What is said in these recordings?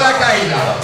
sola caída.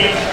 Thank you.